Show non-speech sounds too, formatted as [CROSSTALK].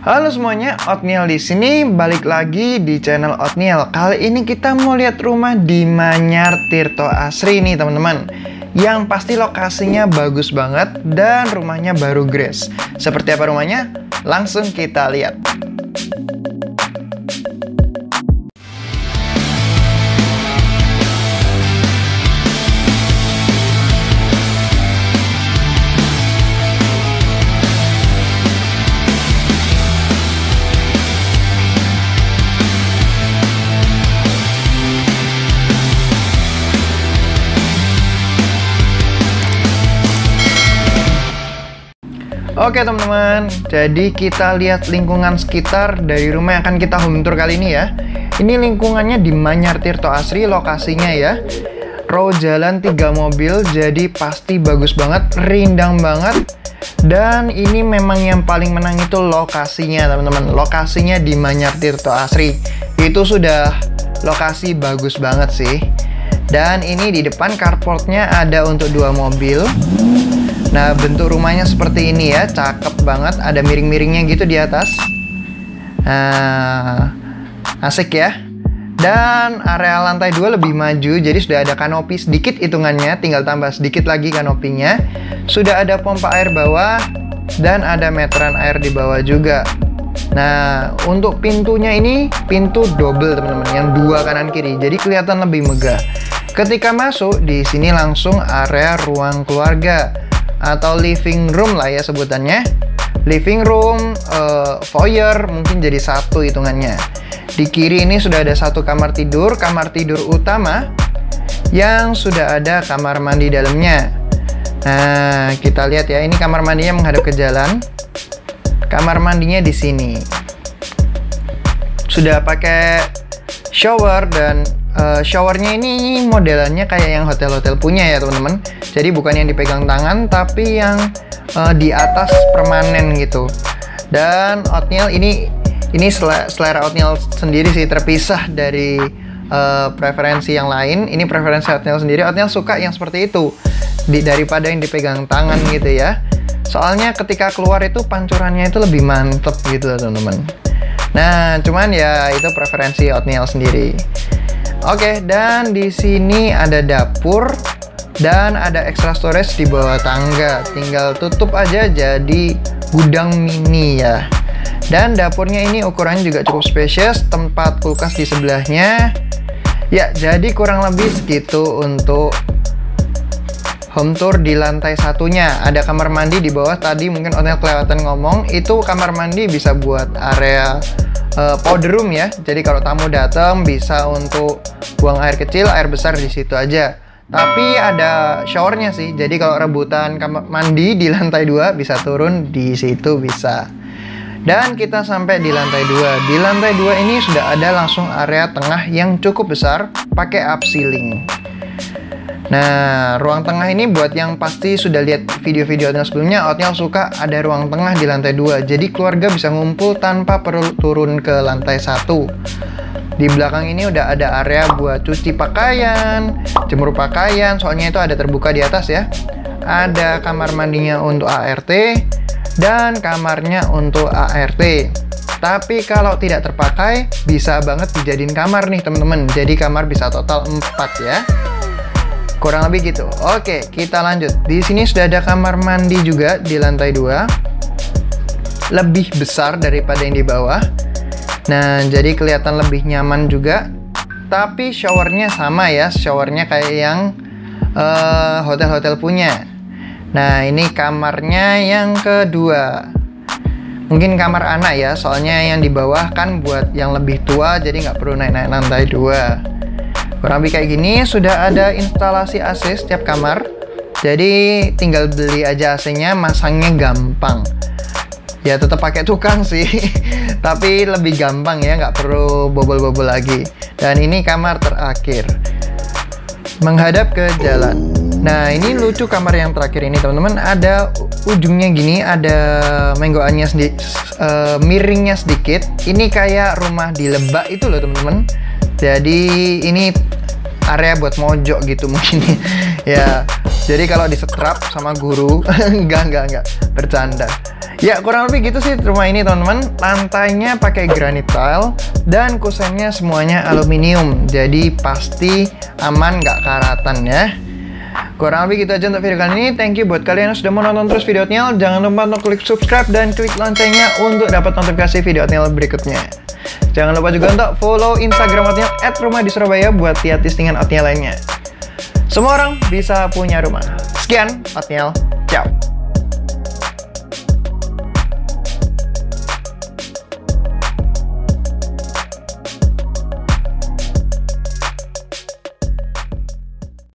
Halo semuanya, Otniel di sini balik lagi di channel Otniel. Kali ini kita mau lihat rumah di Manyar Tirto Asri nih teman-teman. Yang pasti lokasinya bagus banget dan rumahnya baru grace. Seperti apa rumahnya? Langsung kita lihat. Oke teman-teman, jadi kita lihat lingkungan sekitar dari rumah yang akan kita home tour kali ini ya. Ini lingkungannya di Manyar Tirto Asri lokasinya ya. Row jalan 3 mobil, jadi pasti bagus banget, rindang banget. Dan ini memang yang paling menang itu lokasinya teman-teman. Lokasinya di Manyar Tirto Asri. Itu sudah lokasi bagus banget sih. Dan ini di depan carportnya ada untuk dua mobil. Nah, bentuk rumahnya seperti ini ya, cakep banget. Ada miring-miringnya gitu di atas. Nah, asik ya. Dan area lantai 2 lebih maju, jadi sudah ada kanopi sedikit hitungannya, tinggal tambah sedikit lagi kanopinya. Sudah ada pompa air bawah, dan ada meteran air di bawah juga. Nah, untuk pintunya ini pintu double teman-teman, yang dua kanan kiri, jadi kelihatan lebih megah. Ketika masuk, di sini langsung area ruang keluarga atau living room lah ya sebutannya. Living room, uh, foyer mungkin jadi satu hitungannya. Di kiri ini sudah ada satu kamar tidur kamar tidur utama yang sudah ada kamar mandi dalamnya. Nah kita lihat ya ini kamar mandinya menghadap ke jalan. Kamar mandinya di sini. Sudah pakai shower dan uh, showernya ini modelannya kayak yang hotel-hotel punya ya teman-teman. Jadi bukan yang dipegang tangan tapi yang uh, di atas permanen gitu. Dan oatmeal ini ini selera oatmeal sendiri sih terpisah dari uh, preferensi yang lain. Ini preferensi oatmeal sendiri. Oatmeal suka yang seperti itu di, daripada yang dipegang tangan gitu ya. Soalnya ketika keluar itu pancurannya itu lebih mantep gitu teman-teman. Nah cuman ya itu preferensi oatmeal sendiri Oke, dan di sini ada dapur dan ada extra storage di bawah tangga. Tinggal tutup aja jadi gudang mini ya. Dan dapurnya ini ukurannya juga cukup spacious, tempat kulkas di sebelahnya. Ya, jadi kurang lebih segitu untuk home tour di lantai satunya. Ada kamar mandi di bawah. Tadi mungkin Onel kelewatan ngomong, itu kamar mandi bisa buat area uh, powder room ya. Jadi kalau tamu datang bisa untuk buang air kecil, air besar di situ aja. Tapi ada showernya sih. Jadi kalau rebutan kamar mandi di lantai 2 bisa turun di situ bisa. Dan kita sampai di lantai 2. Di lantai 2 ini sudah ada langsung area tengah yang cukup besar pakai up ceiling. Nah, ruang tengah ini buat yang pasti sudah lihat video-video Otniel sebelumnya, Otniel suka ada ruang tengah di lantai 2. Jadi keluarga bisa ngumpul tanpa perlu turun ke lantai 1. Di belakang ini udah ada area buat cuci pakaian, jemur pakaian, soalnya itu ada terbuka di atas ya. Ada kamar mandinya untuk ART dan kamarnya untuk ART. Tapi kalau tidak terpakai, bisa banget dijadiin kamar nih teman-teman. Jadi kamar bisa total 4 ya. Kurang lebih gitu. Oke, kita lanjut. Di sini sudah ada kamar mandi juga di lantai 2. Lebih besar daripada yang di bawah. Nah, jadi kelihatan lebih nyaman juga. Tapi showernya sama ya, showernya kayak yang eh, hotel-hotel uh, punya. Nah, ini kamarnya yang kedua. Mungkin kamar anak ya, soalnya yang di bawah kan buat yang lebih tua, jadi nggak perlu naik-naik lantai dua. Kurang lebih kayak gini, sudah ada instalasi AC setiap kamar. Jadi tinggal beli aja AC-nya, masangnya gampang. Ya tetap pakai tukang sih, [LAUGHS] tapi lebih gampang ya, nggak perlu bobol-bobol lagi. Dan ini kamar terakhir, menghadap ke jalan. Nah ini lucu kamar yang terakhir ini teman-teman, ada ujungnya gini, ada menggoannya sedikit, uh, miringnya sedikit. Ini kayak rumah di Lebak itu loh teman-teman jadi ini area buat mojok gitu mungkin ya, [LAUGHS] jadi kalau disetrap sama guru, [LAUGHS] enggak, enggak, enggak, bercanda. Ya, kurang lebih gitu sih rumah ini, teman-teman. Lantainya pakai granit tile dan kusennya semuanya aluminium. Jadi pasti aman, nggak karatan ya. Kurang lebih gitu aja untuk video kali ini. Thank you buat kalian yang sudah menonton terus video Otniel. Jangan lupa untuk klik subscribe dan klik loncengnya untuk dapat notifikasi video Otniel berikutnya. Jangan lupa juga untuk follow Instagram Otniel at rumah di Surabaya buat lihat listingan Otniel lainnya. Semua orang bisa punya rumah. Sekian, Otniel. Ciao.